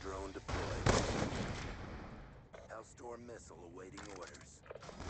drone deployed. Hellstorm missile awaiting orders.